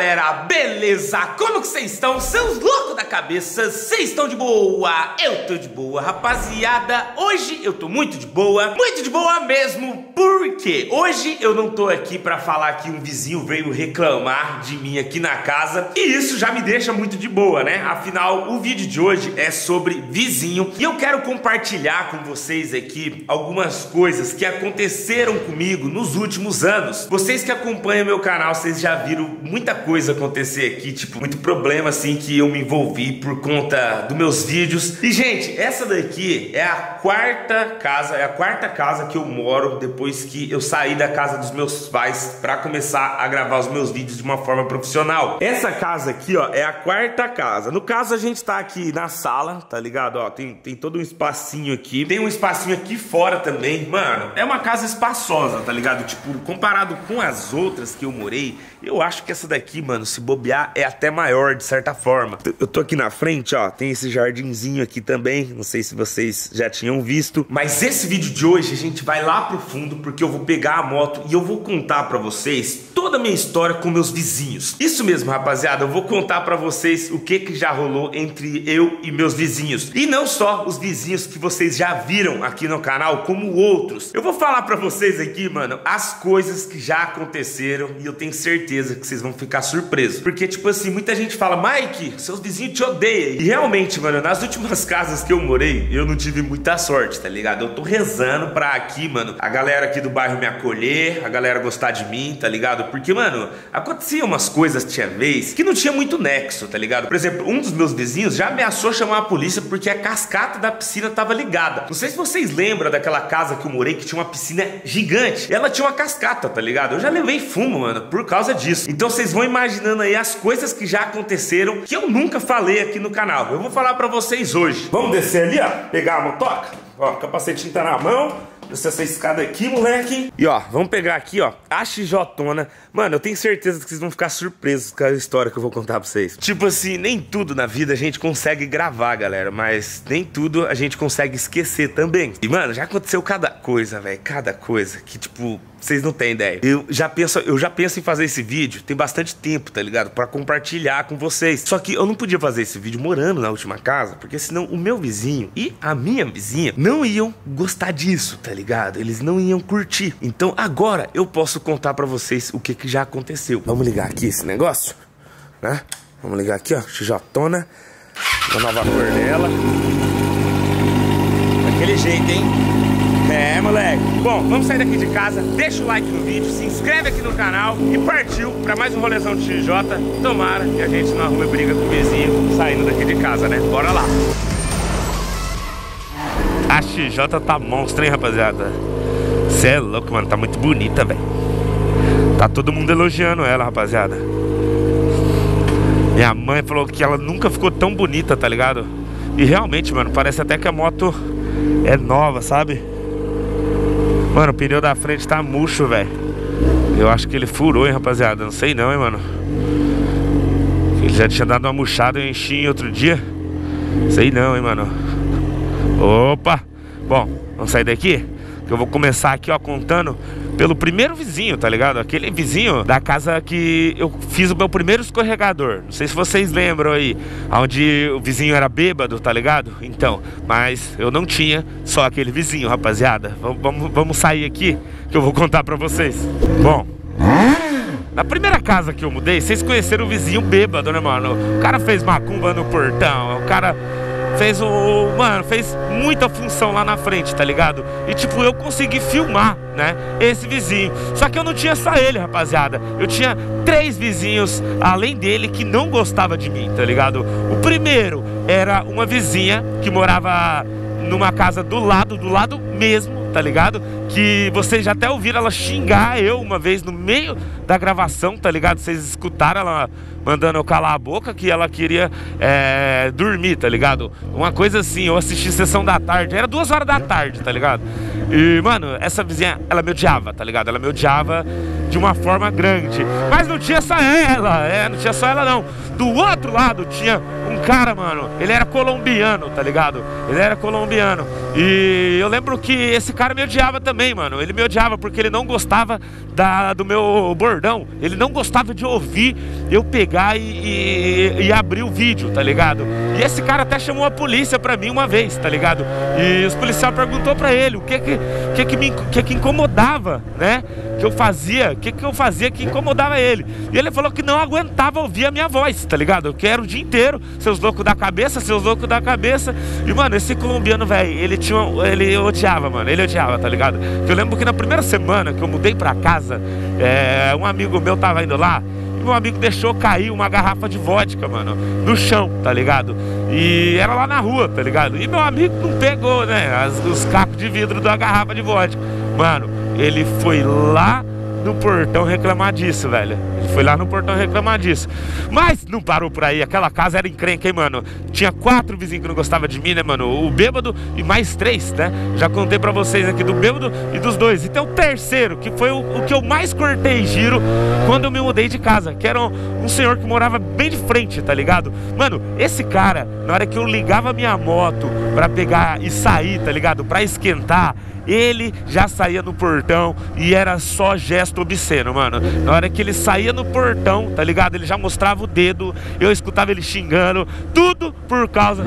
galera, beleza? Como que vocês estão? Seus loucos da cabeça, vocês estão de boa? Eu tô de boa, rapaziada Hoje eu tô muito de boa, muito de boa mesmo Porque hoje eu não tô aqui pra falar que um vizinho veio reclamar de mim aqui na casa E isso já me deixa muito de boa, né? Afinal, o vídeo de hoje é sobre vizinho E eu quero compartilhar com vocês aqui algumas coisas que aconteceram comigo nos últimos anos Vocês que acompanham meu canal, vocês já viram muita coisa acontecer aqui, tipo, muito problema assim que eu me envolvi por conta dos meus vídeos. E gente, essa daqui é a quarta casa, é a quarta casa que eu moro depois que eu saí da casa dos meus pais para começar a gravar os meus vídeos de uma forma profissional. Essa casa aqui, ó, é a quarta casa. No caso a gente tá aqui na sala, tá ligado? Ó, tem, tem todo um espacinho aqui. Tem um espacinho aqui fora também. Mano, é uma casa espaçosa, tá ligado? Tipo, comparado com as outras que eu morei, eu acho que essa daqui, mano, se bobear, é até maior de certa forma. Eu tô aqui na frente, ó, tem esse jardinzinho aqui também. Não sei se vocês já tinham visto. Mas esse vídeo de hoje a gente vai lá pro fundo porque eu vou pegar a moto e eu vou contar pra vocês toda a minha história com meus vizinhos. Isso mesmo, rapaziada, eu vou contar pra vocês o que que já rolou entre eu e meus vizinhos. E não só os vizinhos que vocês já viram aqui no canal, como outros. Eu vou falar pra vocês aqui, mano, as coisas que já aconteceram e eu tenho certeza que vocês vão ficar surpresos. Porque, tipo assim, muita gente fala, Mike, seus vizinhos te odeiam. E realmente, mano, nas últimas casas que eu morei, eu não tive muita sorte, tá ligado? Eu tô rezando pra aqui, mano, a galera aqui do bairro me acolher, a galera gostar de mim, tá ligado? Porque, mano, acontecia umas coisas, tinha vez, que não tinha muito nexo, tá ligado? Por exemplo, um dos meus vizinhos já ameaçou chamar a polícia porque a cascata da piscina tava ligada. Não sei se vocês lembram daquela casa que eu morei que tinha uma piscina gigante. Ela tinha uma cascata, tá ligado? Eu já levei fumo, mano, por causa disso. Então vocês vão imaginando aí as coisas que já aconteceram que eu nunca falei aqui no canal. Eu vou falar pra vocês hoje. Vamos descer ali, ó, pegar a motoca. Ó, o capacetinho tá na mão. Descer essa escada aqui, moleque. E ó, vamos pegar aqui, ó, a XJona. Mano, eu tenho certeza que vocês vão ficar surpresos com a história que eu vou contar pra vocês. Tipo assim, nem tudo na vida a gente consegue gravar, galera. Mas nem tudo a gente consegue esquecer também. E, mano, já aconteceu cada coisa, velho. Cada coisa que, tipo, vocês não têm ideia. Eu já penso, eu já penso em fazer esse vídeo tem bastante tempo, tá ligado? Para compartilhar com vocês. Só que eu não podia fazer esse vídeo morando na última casa, porque senão o meu vizinho e a minha vizinha não iam gostar disso, tá ligado? Eles não iam curtir. Então agora eu posso contar para vocês o que que já aconteceu. Vamos ligar aqui esse negócio, né? Vamos ligar aqui, ó, XJona, a nova cor dela. Daquele jeito, hein? É, moleque. Bom, vamos sair daqui de casa, deixa o like no vídeo, se inscreve aqui no canal e partiu para mais um rolezão de XJ. Tomara que a gente não arrume briga com o vizinho saindo daqui de casa, né? Bora lá. A XJ tá monstro, hein, rapaziada? Cê é louco, mano. Tá muito bonita, velho. Tá todo mundo elogiando ela, rapaziada. Minha mãe falou que ela nunca ficou tão bonita, tá ligado? E realmente, mano, parece até que a moto é nova, sabe? Mano, o pneu da frente tá murcho, velho. Eu acho que ele furou, hein, rapaziada. Não sei não, hein, mano. Ele já tinha dado uma murchada, eu enchi outro dia. Sei não, hein, mano. Opa! Bom, vamos sair daqui? Que eu vou começar aqui, ó, contando pelo primeiro vizinho, tá ligado? Aquele vizinho da casa que eu fiz o meu primeiro escorregador. Não sei se vocês lembram aí, onde o vizinho era bêbado, tá ligado? Então, mas eu não tinha só aquele vizinho, rapaziada. Vamos, vamos, vamos sair aqui que eu vou contar pra vocês. Bom. Na primeira casa que eu mudei, vocês conheceram o vizinho bêbado, né, mano? O cara fez macumba no portão, o cara fez o. Mano, fez muita função lá na frente, tá ligado? E tipo, eu consegui filmar, né? Esse vizinho. Só que eu não tinha só ele, rapaziada. Eu tinha três vizinhos além dele que não gostava de mim, tá ligado? O primeiro era uma vizinha que morava numa casa do lado, do lado mesmo, tá ligado? Que vocês já até ouviram ela xingar eu uma vez no meio da gravação, tá ligado? Vocês escutaram ela mandando eu calar a boca que ela queria é, dormir, tá ligado? Uma coisa assim, eu assisti sessão da tarde, era duas horas da tarde, tá ligado? E, mano, essa vizinha, ela me odiava, tá ligado? Ela me odiava de uma forma grande. Mas não tinha só ela, é, não tinha só ela não. Do outro lado tinha um cara, mano, ele era colombiano, tá ligado? Ele era colombiano. E eu lembro que esse cara me odiava também, mano. Ele me odiava porque ele não gostava da, do meu bordão. Ele não gostava de ouvir eu pegar e, e, e abrir o vídeo, tá ligado? E esse cara até chamou a polícia pra mim uma vez, tá ligado? E os policiais perguntou pra ele o que que, que, que, me, que, que incomodava, né? Que eu fazia, o que, que eu fazia que incomodava ele. E ele falou que não aguentava ouvir a minha voz, tá ligado? Eu quero o dia inteiro, seus loucos da cabeça, seus loucos da cabeça. E, mano, esse colombiano, velho, ele tinha. Ele odiava, mano. Ele odiava, tá ligado? Eu lembro que na primeira semana que eu mudei pra casa, é, um amigo meu tava indo lá. E meu amigo deixou cair uma garrafa de vodka, mano, no chão, tá ligado? E era lá na rua, tá ligado? E meu amigo não pegou, né? As, os cacos de vidro da garrafa de vodka. Mano, ele foi lá no portão reclamar disso, velho. Ele foi lá no portão reclamar disso. Mas não parou por aí. Aquela casa era encrenca, hein, mano? Tinha quatro vizinhos que não gostavam de mim, né, mano? O bêbado e mais três, né? Já contei pra vocês aqui do bêbado e dos dois. E tem o terceiro, que foi o, o que eu mais cortei giro quando eu me mudei de casa. Que era um, um senhor que morava bem de frente, tá ligado? Mano, esse cara, na hora que eu ligava minha moto pra pegar e sair, tá ligado? Pra esquentar ele já saía no portão e era só gesto obsceno, mano. Na hora que ele saía no portão, tá ligado? Ele já mostrava o dedo, eu escutava ele xingando, tudo por causa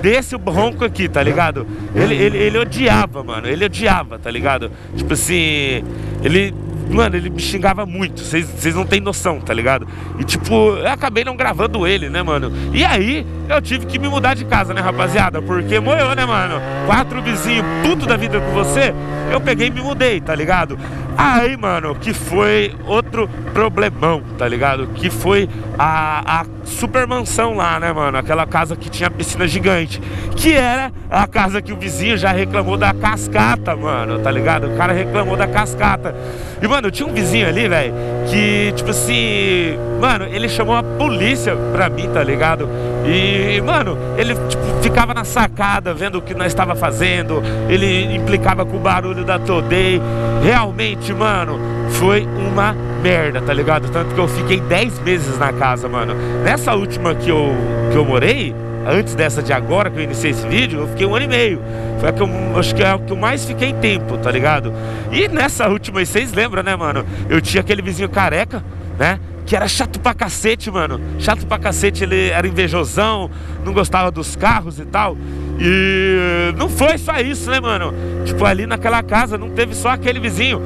desse ronco aqui, tá ligado? Ele, ele, ele odiava, mano, ele odiava, tá ligado? Tipo assim, ele Mano, ele me xingava muito, vocês não têm noção, tá ligado? E tipo, eu acabei não gravando ele, né, mano? E aí, eu tive que me mudar de casa, né, rapaziada? Porque moeu, né, mano? Quatro vizinhos, tudo da vida com você, eu peguei e me mudei, tá ligado? Aí, mano, que foi outro problemão, tá ligado? Que foi a, a super mansão lá, né, mano? Aquela casa que tinha piscina gigante. Que era a casa que o vizinho já reclamou da cascata, mano, tá ligado? O cara reclamou da cascata. E, mano, tinha um vizinho ali, velho, que, tipo assim, mano, ele chamou a polícia pra mim, tá ligado? E, mano, ele tipo, ficava na sacada vendo o que nós estava fazendo, ele implicava com o barulho da Todei. Realmente, mano, foi uma merda, tá ligado? Tanto que eu fiquei 10 meses na casa, mano. Nessa última que eu, que eu morei, antes dessa de agora que eu iniciei esse vídeo, eu fiquei um ano e meio. Foi a que eu acho que é o que eu mais fiquei tempo, tá ligado? E nessa última, vocês lembram, né, mano? Eu tinha aquele vizinho careca, né? Que era chato pra cacete, mano. Chato pra cacete, ele era invejosão, não gostava dos carros e tal. E não foi só isso, né, mano? Tipo, ali naquela casa não teve só aquele vizinho.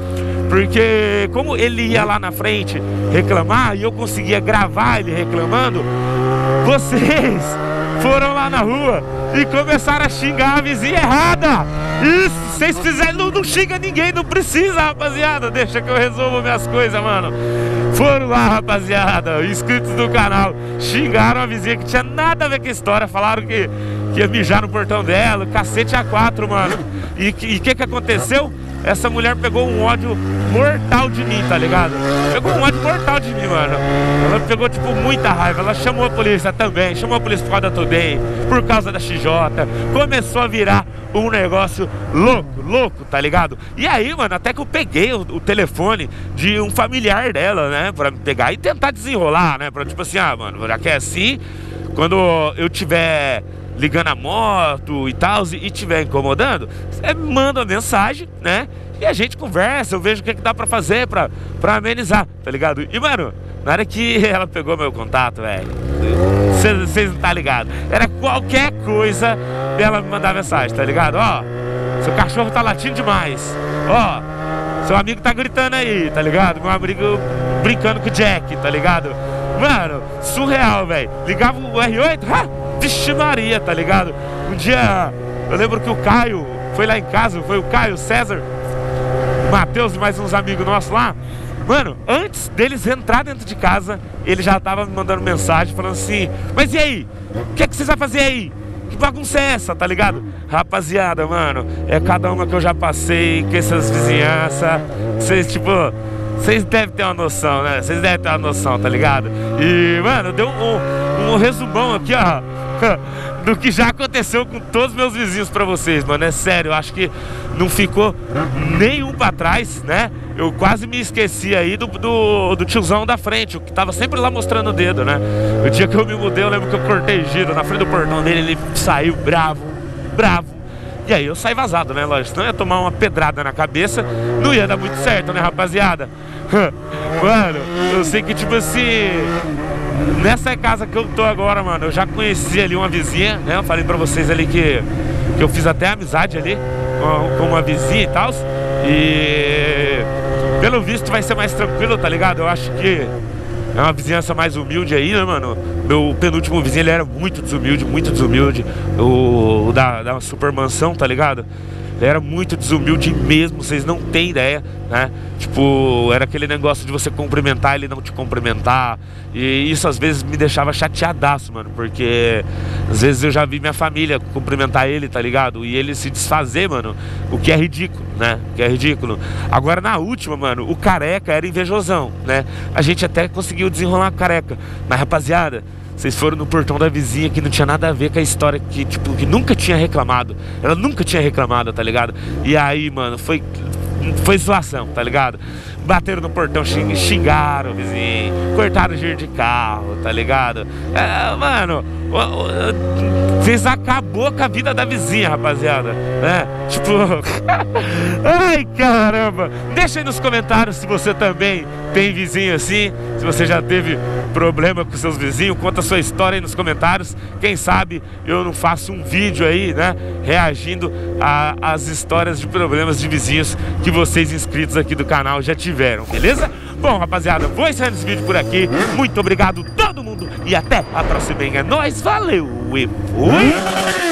Porque como ele ia lá na frente reclamar e eu conseguia gravar ele reclamando, vocês foram lá na rua e começaram a xingar a vizinha errada. Isso, vocês fizeram, não, não xinga ninguém, não precisa, rapaziada. Deixa que eu resolvo minhas coisas, mano. Foram lá, rapaziada, inscritos do canal, xingaram a vizinha que tinha nada a ver com a história, falaram que, que ia mijar no portão dela, cacete a quatro, mano. E o que, que aconteceu? essa mulher pegou um ódio mortal de mim, tá ligado? Pegou um ódio mortal de mim, mano. Ela pegou, tipo, muita raiva. Ela chamou a polícia também, chamou a polícia por causa da Today, por causa da XJ. Começou a virar um negócio louco, louco, tá ligado? E aí, mano, até que eu peguei o, o telefone de um familiar dela, né? Pra me pegar e tentar desenrolar, né? Pra tipo assim, ah, mano, já que é assim, quando eu tiver ligando a moto e tal, e estiver incomodando, você manda uma mensagem, né? E a gente conversa, eu vejo o que, é que dá pra fazer pra, pra amenizar, tá ligado? E, mano, na hora que ela pegou meu contato, velho, vocês não tá ligado? Era qualquer coisa dela me mandar mensagem, tá ligado? Ó, seu cachorro tá latindo demais. Ó, seu amigo tá gritando aí, tá ligado? Meu amigo brincando com o Jack, tá ligado? Mano, surreal, velho. Ligava o R8, ha! Vixe Maria, tá ligado? Um dia, eu lembro que o Caio foi lá em casa, foi o Caio, o César, o Matheus e mais uns amigos nossos lá. Mano, antes deles entrar dentro de casa, ele já tava me mandando mensagem falando assim: Mas e aí? O que é que vocês vão fazer aí? Que bagunça é essa, tá ligado? Rapaziada, mano, é cada uma que eu já passei com essas vizinhanças. Vocês, tipo, vocês devem ter uma noção, né? Vocês devem ter uma noção, tá ligado? E, mano, deu um, um resumão aqui, ó do que já aconteceu com todos os meus vizinhos pra vocês, mano. É sério, acho que não ficou nenhum pra trás, né? Eu quase me esqueci aí do, do, do tiozão da frente, o que tava sempre lá mostrando o dedo, né? O dia que eu me mudei, eu lembro que eu cortei giro na frente do portão dele, ele saiu bravo, bravo. E aí eu saí vazado, né? Lógico, senão ia tomar uma pedrada na cabeça, não ia dar muito certo, né, rapaziada? Mano, eu sei que tipo assim. Nessa casa que eu tô agora, mano, eu já conheci ali uma vizinha, né? Eu falei pra vocês ali que, que eu fiz até amizade ali com, com uma vizinha e tal. E pelo visto vai ser mais tranquilo, tá ligado? Eu acho que é uma vizinhança mais humilde aí, né, mano? Meu penúltimo vizinho, ele era muito desumilde, muito desumilde. O, o da, da super mansão, tá ligado? Ele era muito desumilde mesmo, vocês não têm ideia, né? Tipo, era aquele negócio de você cumprimentar ele não te cumprimentar. E isso às vezes me deixava chateadaço, mano, porque às vezes eu já vi minha família cumprimentar ele, tá ligado? E ele se desfazer, mano, o que é ridículo, né? O que é ridículo. Agora na última, mano, o careca era invejosão, né? A gente até conseguiu desenrolar a careca. Mas rapaziada, vocês foram no portão da vizinha que não tinha nada a ver com a história que, tipo, que nunca tinha reclamado. Ela nunca tinha reclamado, tá ligado? E aí, mano, foi. Foi zoação, tá ligado? Bateram no portão, xingaram o vizinho, cortaram o giro de carro, tá ligado? É, mano, vocês acabou com a vida da vizinha, rapaziada, né? Tipo, ai caramba! Deixa aí nos comentários se você também tem vizinho assim, se você já teve problema com seus vizinhos, conta a sua história aí nos comentários. Quem sabe eu não faço um vídeo aí, né? Reagindo às histórias de problemas de vizinhos que vocês inscritos aqui do canal já tiveram, beleza? Bom, rapaziada, vou encerrar esse vídeo por aqui. Muito obrigado todo mundo e até a próxima. É nóis, valeu e fui!